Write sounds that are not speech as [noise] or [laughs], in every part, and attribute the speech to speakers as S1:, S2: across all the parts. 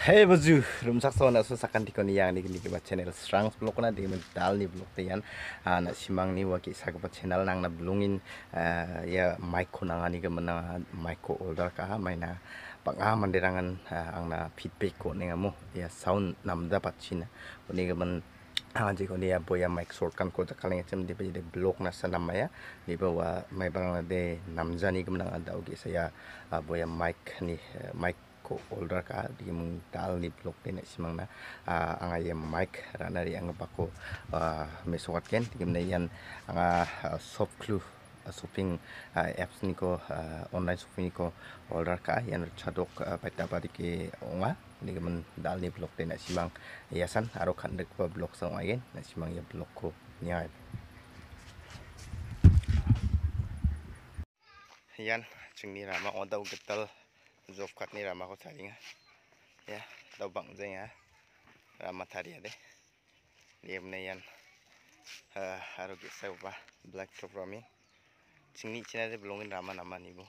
S1: Hei baju, rumsak so na so sakan tiko ni yang ni ba channel strang blog na di men dal ni blog te yan. Na simang ni waki sak ba channel nang na blungin ya mic nang ani ga mana mic ko older ka mai na panga mandirangan ang na feedback ko ni mo ya sound nam da pachina ni ga man ang ji ko ni ya boya mic short kan ko ta kaling chem di ba di blog na sa namaya ni ba wa mai bang na de namjani ga mana da ogi saya boya mic ni mic ko older ka di mung dal ni blok ni na simang na ang ayam mic rana ri ang bako mesuat ken. Di mna yan ang soft clue shopping apps ni ko online shopping ni ko order ka. Yan chadok paita pa ke onga. Ni man dal ni blok ni na simang yasan aro khandek pa blok sa ngayen na simang ya blok ko nyai yan chungni rama odau getal job cut ni rama ko tari nga ya daw bang zai nga rama tari ade dia mena yan haro ge sa ba black top rami singni china de belongin rama nama ni bu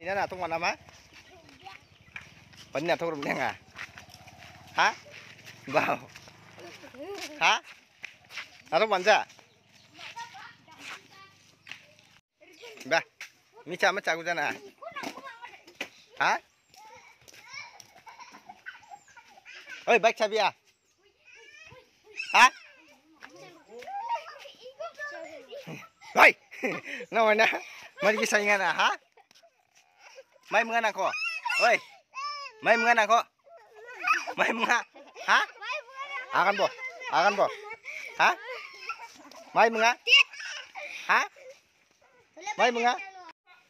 S1: ina na tung mana ma pan na tung হ্যাঁ ওই বাইক ছাবি হ্যাঁ ওই না মানে মানে কি সাইঙ্গা না হ্যাঁ মাই মুঙ্গা না কো ওই মাই মুঙ্গা না কো মাই মুঙ্গা হ্যাঁ আগান বো আগান বো হ্যাঁ মাই মুঙ্গা হ্যাঁ মাই মুঙ্গা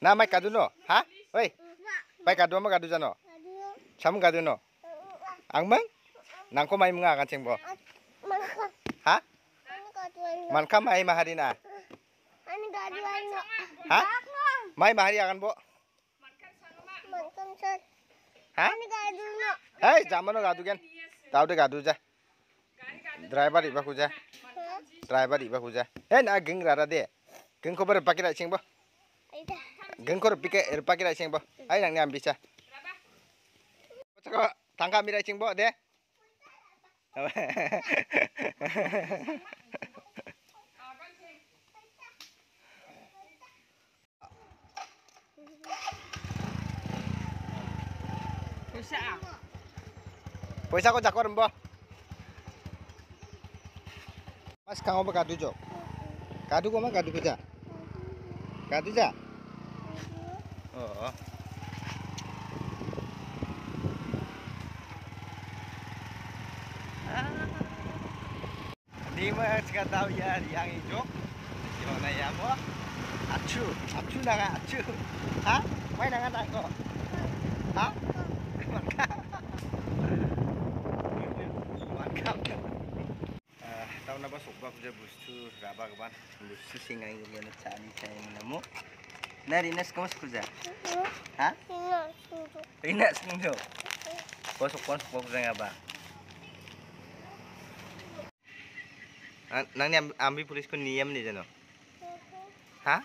S1: না মাই কাদুনো হ্যাঁ ওই Pai kadu ama kadu jano? Sam kadu no? Ang mang? Nangko mai mga kan cengbo? Ha? Man kam mai mahari na? Ha? Mai mahari akan bo? Ha? Hei, zaman no kadu kan? Tahu deh kadu ja. Driver iba kuja. Driver iba kuja. Eh, na geng rara deh. Geng ko ber pakai cengbo? Geng ko pakai pakai cengbo? Ay nang niam bisa. Cakap tangkap mira cing bo deh.
S2: Pulsa.
S1: Pulsa ko jakor mbo. Mas kang ba kadu jo? Kadu ko ma kadu ko ja? Kadu ja? Oh. Di mo ka daw ya yang ijo. Yo na ya mo. Achu, achu na nga achu. Ha? May na nga na ko. Ha? Mantap. Mantap. Eh, tahu napa sobak je bustu raba kaban. Bustu singai gele na cari saya nemu. Nah, Rinas kamu sekolah? Hah? Rinas sekolah. Kau sekolah sekolah kerja apa? Nang ni ambil polis ko niyam ni jano. Ha?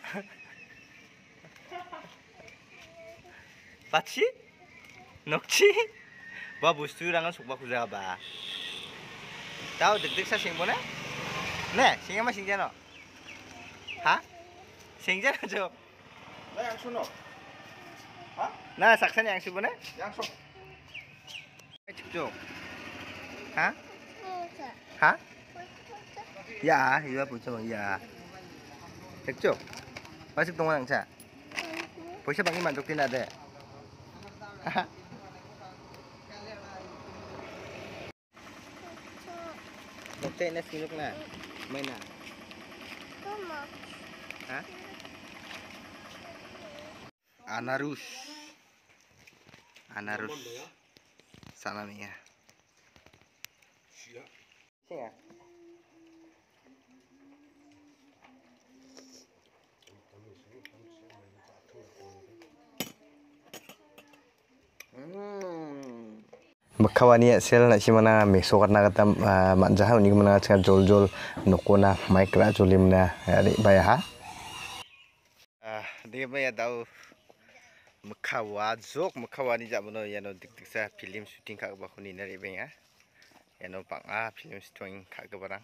S1: Pachi? Nokchi? Ba bustu rangan sokba kuja ba. Tahu deg-deg sa sing bona? Ne, sing ama sing jano. Ha? Sing jano jo.
S3: না একশো ন
S1: না suction yang
S3: বনে
S1: একশো চোখ হ্যাঁ হ্যাঁ ya iya bocah ya cekcok masuk tong orang sa bocah. Bangi mantuk tidak ada Dokter ini siluk na, main. Hah? Anarus. Anarus. Sana nih ya.
S3: 쥐야?
S1: Sini ya. Sel na simana meso karna kata manja ni mana cakap jol jol nukuna mikra jolim na hari bayar ha. Ah dia bayar tahu makawa jok makawa ni jabono yano dik diksa film shooting ka ba khuni na rebenga yano panga film shooting ka ga barang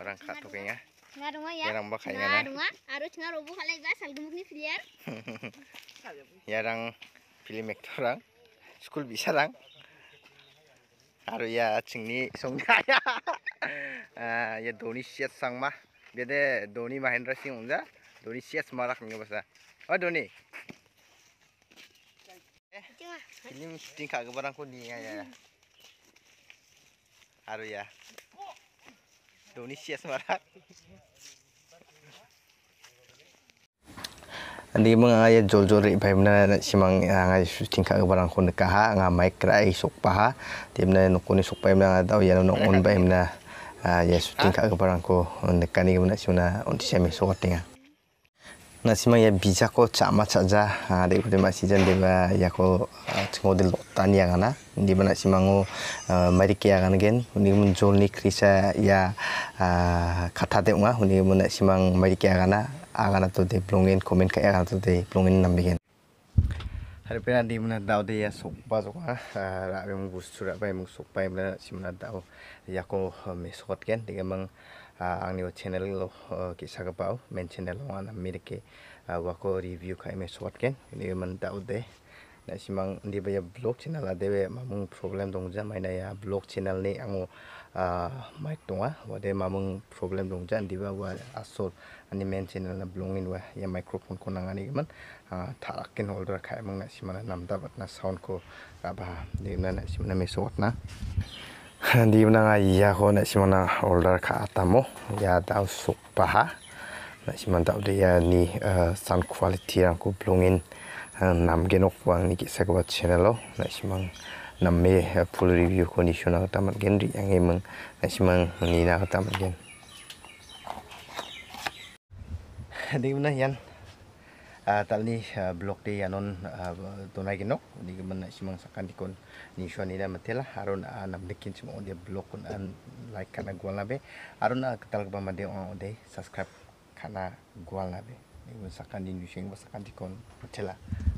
S1: orang ka to kenga
S2: Ngarunga ya.
S1: yarang ba kaya na.
S2: Aro cunga robo kalai ba salgumuk ni filiar. [laughs]
S1: yarang film actor rang. School bisarang aro ya chingni songya ya. [laughs] Ah ya doni siat sangma bede doni mahendra singh unja doni siat marak ngi basa oh doni
S2: Cunga.
S1: film shooting ka ga barang ko ni ya ya. Aro ya. Doni siat marak Andi mga ya jol jol ri bai mna simang nga shooting ka barang ko nakaha nga mic rai sok paha tim na no kuni sok pai mna daw ya no on bai mna ya shooting ka barang ko nakani mna simna on semi sok tinga na simang ya bija ko chama chaja de ko ma season de ba ya ko chingo de lotani ya gana di mana simango mari ke ya gen. Uni mun jol ni krisa ya kata de unga uni mun simang mari ke ya gana agana to de blongin comment ka agana to de nambigen hari di mana daw de ya sokpa joka ra be mu gustu ra mu sokpa mana daw ya ko me sokot gen de mang angni channel lo ki saga pau main channel lo ana mirke wa ko review ka me sokot gen ni man daw de na simang di ba ya blog channel ade mamung problem dong ja mai na ya blog channel ni ango mai tonga wade mamung problem dong ja di ba wa asol ani main channel na blongin wa ya microphone ko nangani man tharakin holder khai mang na simana namda bat na sound ko raba di na na simana me na di na na na nam genok wang ni ki sagwa channel lo na simang namme full review ko ni shuna tamat gen ri yang emang na simang ni na tamat gen di mana yan tal ni blog de yanon donai genok di mana simang sakan dikon ni shua ni da matela aron nam dikin cimo de blog kun an like kana gwal nabe aron ketal ba made on de subscribe kana gwal nabe masakan di Indonesia, masakan di Kon, macam.